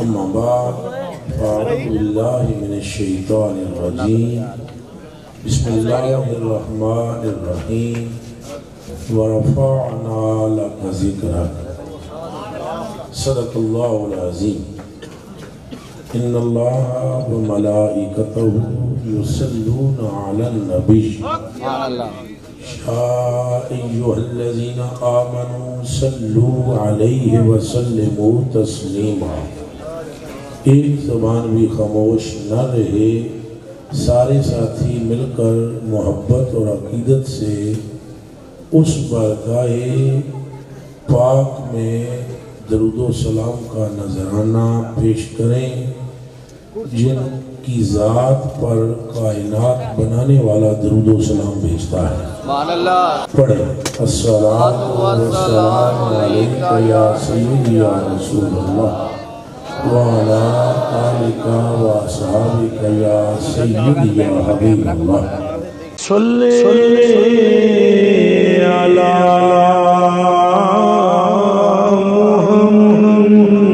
أما بعد فأعوذ بالله من الشيطان الرجيم. بسم الله الرحمن الرحيم. ورفعنا لك ذكرك. صدق الله العظيم. إن الله وملائكته يصلون على النبي. يا أيها الذين آمنوا صلوا عليه وسلموا تسليما. ایک زبان بھی خاموش نہ رہے سارے ساتھی مل کر محبت اور عقیدت سے اس برگاہ پاک میں درود و سلام کا نذرانہ پیش کریں جن کی ذات پر کائنات بنانے والا درود و سلام بھیجتا ہے۔ پڑھیں السلام والسلام علیکہ یا سیدی یا رسول اللہ۔ وعلى آلك وأصحابك يا سيدي يا حبيب الله. صلي على محمد.